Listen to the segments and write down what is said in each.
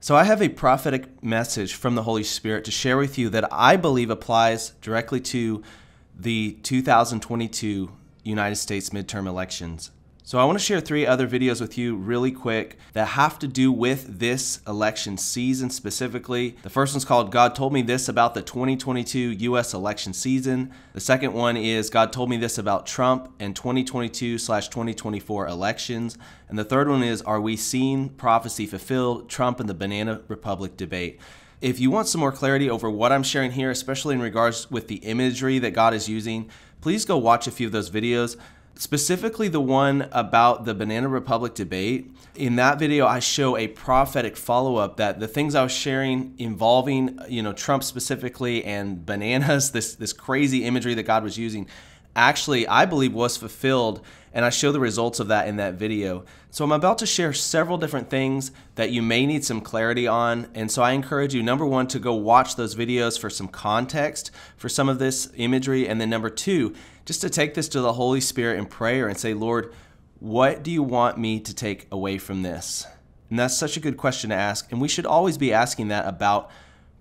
So, I have a prophetic message from the Holy Spirit to share with you that I believe applies directly to the 2022 United States midterm elections. So, I want to share three other videos with you really quick that have to do with this election season specifically. The first one's called God Told Me This About the 2022 US Election Season. The second one is God Told Me This About Trump and 2022 slash 2024 elections. And the third one is Are We Seeing Prophecy Fulfilled? Trump and the Banana Republic Debate. If you want some more clarity over what I'm sharing here, especially in regards with the imagery that God is using, please go watch a few of those videos specifically the one about the Banana Republic debate. In that video, I show a prophetic follow up that the things I was sharing involving, you know, Trump specifically and bananas, this this crazy imagery that God was using, actually I believe was fulfilled and I show the results of that in that video. So I'm about to share several different things that you may need some clarity on. And so I encourage you, number one, to go watch those videos for some context for some of this imagery. And then number two, just to take this to the Holy Spirit in prayer and say, Lord, what do you want me to take away from this? And that's such a good question to ask. And we should always be asking that about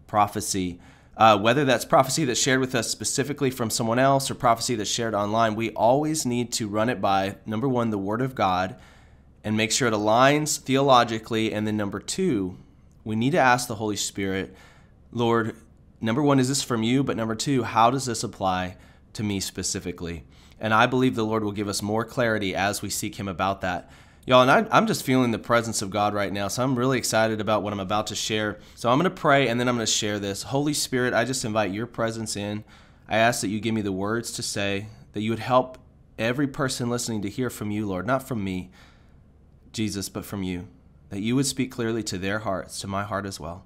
prophecy. Uh, whether that's prophecy that's shared with us specifically from someone else or prophecy that's shared online, we always need to run it by number one, the Word of God, and make sure it aligns theologically. And then number two, we need to ask the Holy Spirit, Lord, number one, is this from you? But number two, how does this apply to me specifically. And I believe the Lord will give us more clarity as we seek Him about that. Y'all, and I, am just feeling the presence of God right now. So I'm really excited about what I'm about to share. So I'm going to pray and then I'm going to share this. Holy Spirit, I just invite your presence in. I ask that you give me the words to say, that you would help every person listening to hear from you, Lord, not from me, Jesus, but from you. That you would speak clearly to their hearts, to my heart as well.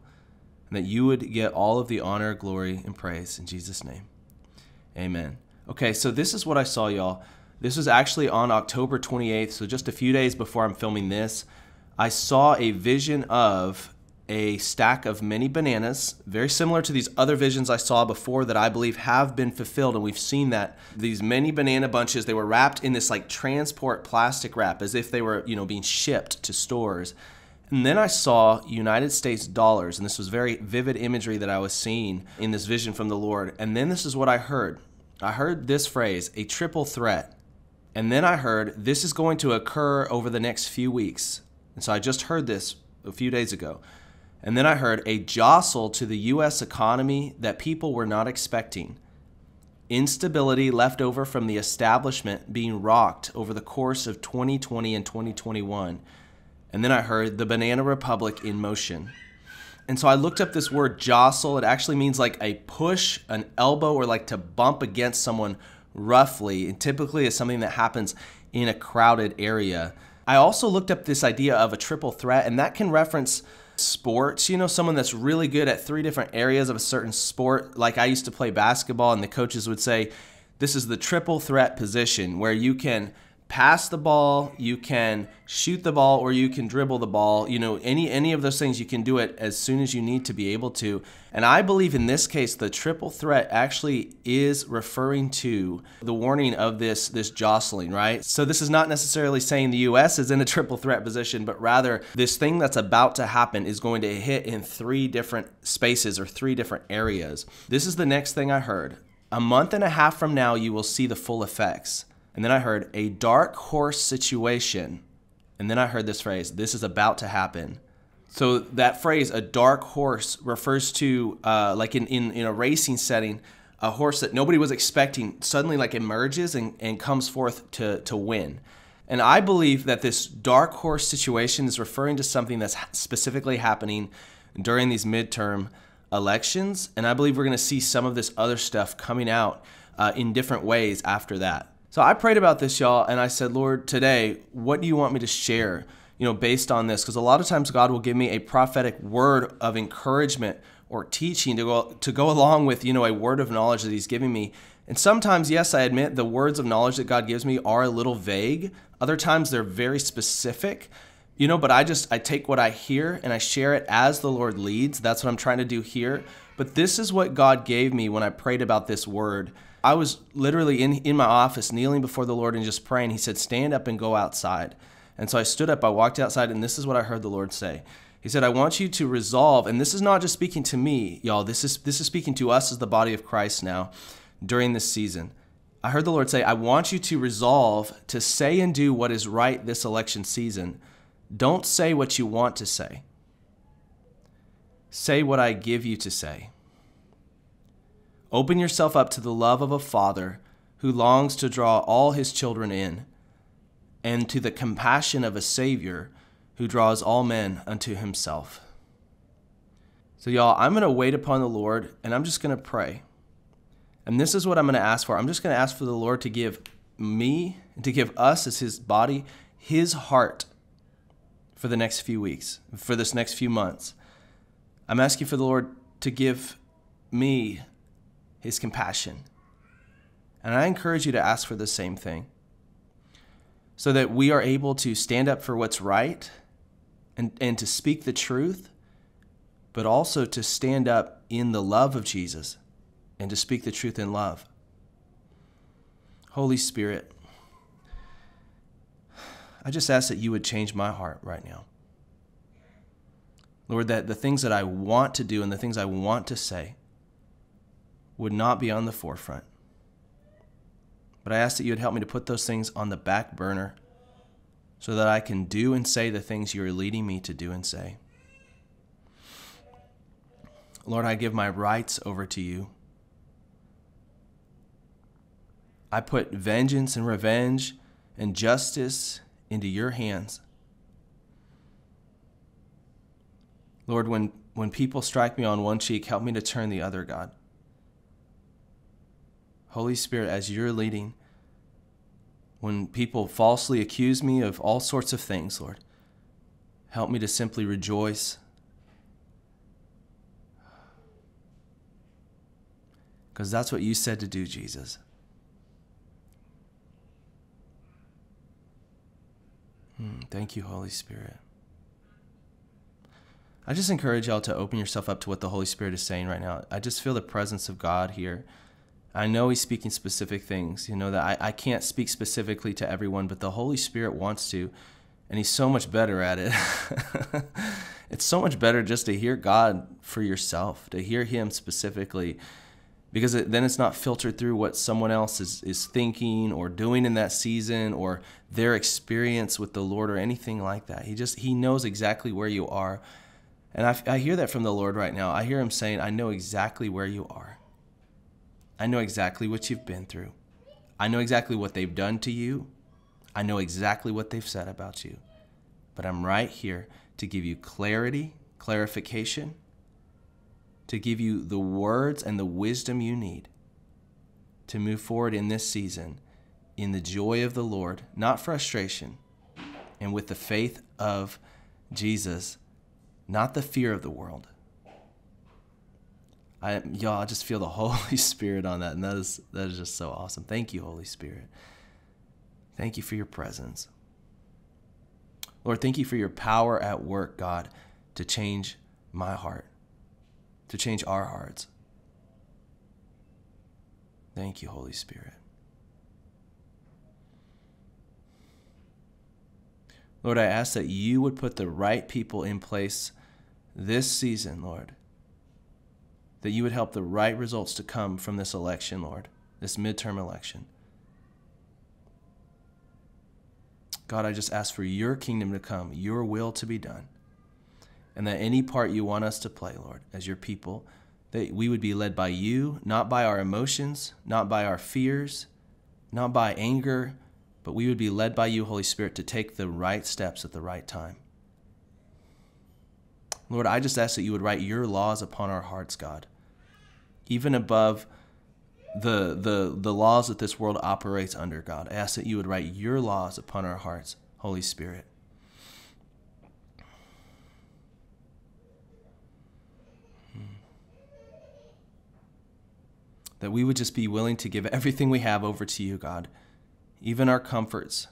And that you would get all of the honor, glory, and praise in Jesus' name. Amen. Okay, so this is what I saw, y'all. This was actually on October 28th, so just a few days before I'm filming this. I saw a vision of a stack of many bananas, very similar to these other visions I saw before that I believe have been fulfilled. And we've seen that these many banana bunches, they were wrapped in this like transport plastic wrap as if they were, you know, being shipped to stores. And then I saw United States dollars, and this was very vivid imagery that I was seeing in this vision from the Lord. And then this is what I heard I heard this phrase, a triple threat. And then I heard this is going to occur over the next few weeks. And so I just heard this a few days ago. And then I heard a jostle to the U.S. economy that people were not expecting. Instability left over from the establishment being rocked over the course of 2020 and 2021 and then I heard the Banana Republic in motion. And so I looked up this word jostle. It actually means like a push, an elbow, or like to bump against someone roughly. And typically is something that happens in a crowded area. I also looked up this idea of a triple threat, and that can reference sports. You know, someone that's really good at three different areas of a certain sport. Like I used to play basketball, and the coaches would say, This is the triple threat position where you can pass the ball, you can shoot the ball, or you can dribble the ball. You know, any any of those things you can do it as soon as you need to be able to. And I believe in this case the triple threat actually is referring to the warning of this this jostling, right? So this is not necessarily saying the US is in a triple threat position, but rather this thing that's about to happen is going to hit in three different spaces or three different areas. This is the next thing I heard. A month and a half from now you will see the full effects. And then I heard a dark horse situation. And then I heard this phrase, this is about to happen. So that phrase, a dark horse, refers to uh, like in, in, in a racing setting, a horse that nobody was expecting suddenly like emerges and, and comes forth to, to win. And I believe that this dark horse situation is referring to something that's specifically happening during these midterm elections. And I believe we're going to see some of this other stuff coming out uh, in different ways after that. So I prayed about this, y'all, and I said, Lord, today, what do you want me to share, you know, based on this? Because a lot of times God will give me a prophetic word of encouragement or teaching to go to go along with, you know, a word of knowledge that He's giving me. And sometimes, yes, I admit the words of knowledge that God gives me are a little vague. Other times they're very specific. You know, but I just I take what I hear and I share it as the Lord leads. That's what I'm trying to do here. But this is what God gave me when I prayed about this word. I was literally in, in my office kneeling before the Lord and just praying. He said, Stand up and go outside. And so I stood up, I walked outside, and this is what I heard the Lord say. He said, I want you to resolve, and this is not just speaking to me, y'all, this is this is speaking to us as the body of Christ now during this season. I heard the Lord say, I want you to resolve to say and do what is right this election season. Don't say what you want to say. Say what I give you to say. Open yourself up to the love of a father who longs to draw all his children in, and to the compassion of a Savior who draws all men unto himself. So, y'all, I'm going to wait upon the Lord and I'm just going to pray. And this is what I'm going to ask for. I'm just going to ask for the Lord to give me, to give us as his body, his heart for the next few weeks, for this next few months. I'm asking for the Lord to give me his compassion. And I encourage you to ask for the same thing so that we are able to stand up for what's right and, and to speak the truth, but also to stand up in the love of Jesus and to speak the truth in love. Holy Spirit, I just ask that you would change my heart right now. Lord, that the things that I want to do and the things I want to say would not be on the forefront. But I ask that you would help me to put those things on the back burner so that I can do and say the things you are leading me to do and say. Lord, I give my rights over to you. I put vengeance and revenge and justice into your hands. Lord, when, when people strike me on one cheek, help me to turn the other, God. Holy Spirit, as you're leading, when people falsely accuse me of all sorts of things, Lord. Help me to simply rejoice. Because that's what you said to do, Jesus. Hmm, thank you, Holy Spirit. I just encourage y'all to open yourself up to what the Holy Spirit is saying right now. I just feel the presence of God here. I know he's speaking specific things, you know, that I, I can't speak specifically to everyone, but the Holy Spirit wants to, and he's so much better at it. it's so much better just to hear God for yourself, to hear him specifically, because it, then it's not filtered through what someone else is, is thinking or doing in that season or their experience with the Lord or anything like that. He just, he knows exactly where you are. And I, I hear that from the Lord right now. I hear him saying, I know exactly where you are. I know exactly what you've been through. I know exactly what they've done to you. I know exactly what they've said about you. But I'm right here to give you clarity, clarification, to give you the words and the wisdom you need to move forward in this season in the joy of the Lord, not frustration, and with the faith of Jesus, not the fear of the world. I y'all I just feel the Holy Spirit on that, and that is that is just so awesome. Thank you, Holy Spirit. Thank you for your presence. Lord, thank you for your power at work, God, to change my heart, to change our hearts. Thank you, Holy Spirit. Lord, I ask that you would put the right people in place this season, Lord that you would help the right results to come from this election, Lord, this midterm election. God, I just ask for your kingdom to come, your will to be done, and that any part you want us to play, Lord, as your people, that we would be led by you, not by our emotions, not by our fears, not by anger, but we would be led by you, Holy Spirit, to take the right steps at the right time. Lord, I just ask that you would write your laws upon our hearts, God even above the the the laws that this world operates under, God. I ask that you would write your laws upon our hearts, Holy Spirit. Hmm. That we would just be willing to give everything we have over to you, God, even our comforts,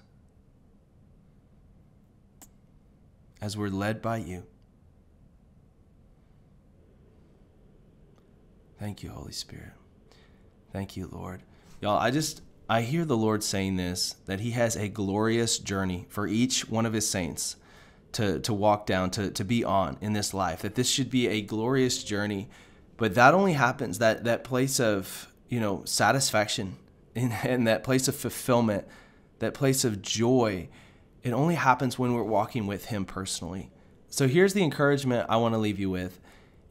as we're led by you. Thank you, Holy Spirit. Thank you, Lord. Y'all, I just, I hear the Lord saying this that He has a glorious journey for each one of His saints to, to walk down, to, to be on in this life, that this should be a glorious journey. But that only happens, that, that place of, you know, satisfaction and that place of fulfillment, that place of joy, it only happens when we're walking with Him personally. So here's the encouragement I want to leave you with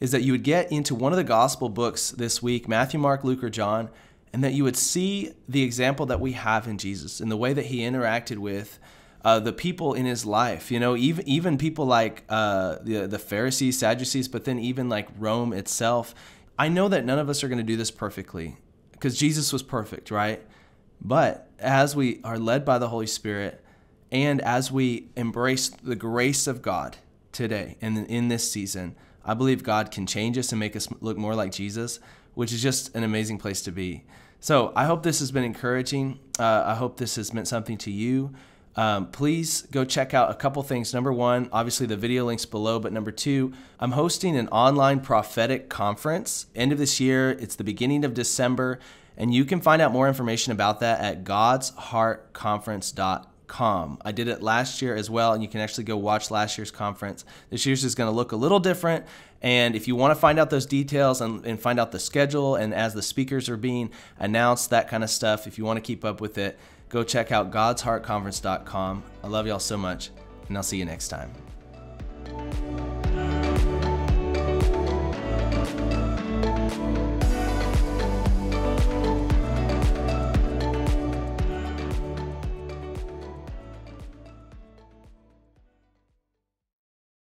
is that you would get into one of the gospel books this week, Matthew, Mark, Luke, or John, and that you would see the example that we have in Jesus and the way that he interacted with uh, the people in his life. You know, even even people like uh, the the Pharisees, Sadducees, but then even like Rome itself. I know that none of us are going to do this perfectly because Jesus was perfect, right? But as we are led by the Holy Spirit and as we embrace the grace of God today and in this season, I believe God can change us and make us look more like Jesus, which is just an amazing place to be. So I hope this has been encouraging. Uh, I hope this has meant something to you um, please go check out a couple things. Number one, obviously the video links below, but number two, I'm hosting an online prophetic conference end of this year. It's the beginning of December, and you can find out more information about that at godsheartconference.com. I did it last year as well, and you can actually go watch last year's conference. This year's is going to look a little different. And if you want to find out those details and, and find out the schedule and as the speakers are being announced, that kind of stuff, if you want to keep up with it, go check out godsheartconference.com. I love y'all so much, and I'll see you next time.